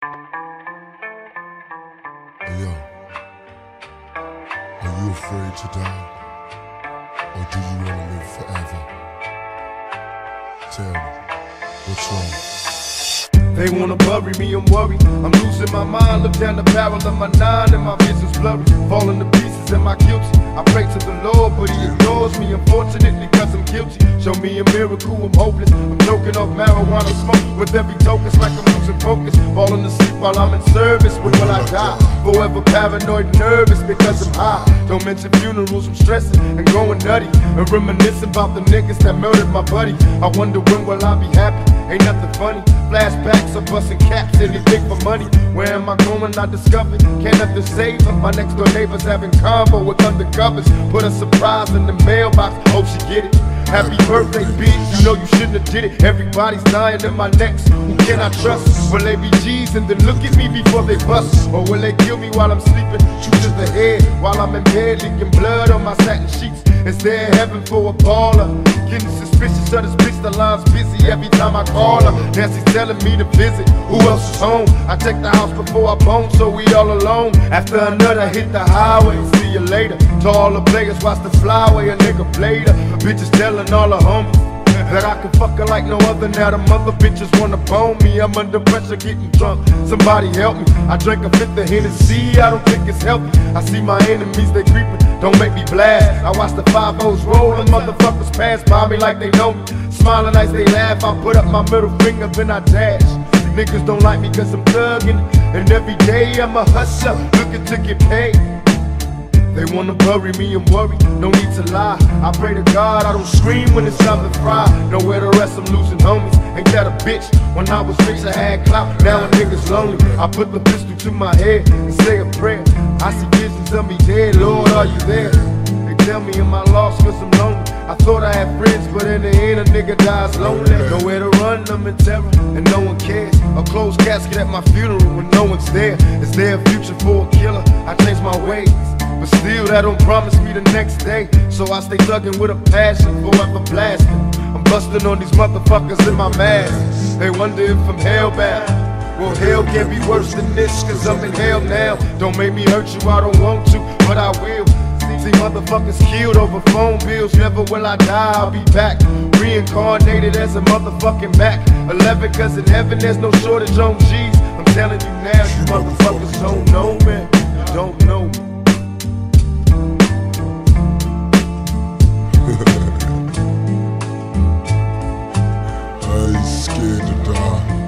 Yo, are you afraid to die? Or do you want to live forever? Tell me, what's wrong? They wanna bury me, I'm worried. I'm losing my mind. Look down the barrel of my nine and my vision's blurry. Falling to pieces, am I guilty? I pray to the Lord, but He ignores me. Unfortunately, cause I'm guilty. Show me a miracle, I'm hopeless. I'm choking off marijuana smoke with every token, it's like I'm losing focus. Falling asleep while I'm in service. When will I die? Forever paranoid, nervous because I'm high. Don't mention funerals, I'm stressing and going nutty. And reminiscing about the niggas that murdered my buddy. I wonder when will I be happy? Ain't nothing funny. Flashbacks of busting caps, anything for money. Where am I going? I discovered. Can't nothing save them. My next door neighbors having combo with undercovers. Put a surprise in the mailbox. Hope she get it. Happy birthday, bitch. You know you shouldn't have did it. Everybody's dying in my next. Who can I trust? Will they be G's and then look at me before they bust? Or will they kill me while I'm sleeping? Shoot to the head while I'm in bed, leaking blood on my satin sheets. Is there heaven for a baller? Getting suspicious of this bitch, the line's busy every time I call her. Nancy's telling me to visit. Who else is home? I check the house before I bone, so we all alone. After another hit the highway, see you later. To all the players, watch the flyway, a nigga played her. Bitches telling all the homies. That I can fuck her like no other. Now the mother bitches wanna bone me. I'm under pressure, getting drunk. Somebody help me. I drank a fifth of Hennessy. I don't think it's healthy. I see my enemies, they creeping. Don't make me blast. I watch the five O's roll and motherfuckers pass by me like they know me. Smiling as they laugh. I put up my middle finger, then I dash. Niggas don't like me cause I'm thuggin'. And every day I'm a hustler, looking to get paid. They wanna bury me, I'm worried, no need to lie. I pray to God I don't scream when it's time to fry. Nowhere to rest, I'm losing homies. Ain't that a bitch? When I was rich, I had clout. Now a nigga's lonely. I put the pistol to my head and say a prayer. I see visions of me dead, Lord, are you there? They tell me am I lost cause I'm lonely. I thought I had friends, but in the end a nigga dies lonely. Nowhere to run, I'm in terror, and no one cares. A closed casket at my funeral when no one's there. Is there a future for a killer? I changed my ways. But still, that don't promise me the next day. So I stay thuggin' with a passion, forever blasting. I'm busting on these motherfuckers in my mask. They wonder if I'm hellbound. Well, hell can't be worse than this, cause I'm in hell now. Don't make me hurt you, I don't want to, but I will. See motherfuckers killed over phone bills, never will I die, I'll be back. Reincarnated as a motherfucking Mac. 11, cause in heaven there's no shortage on G's. I'm telling you Scared to die.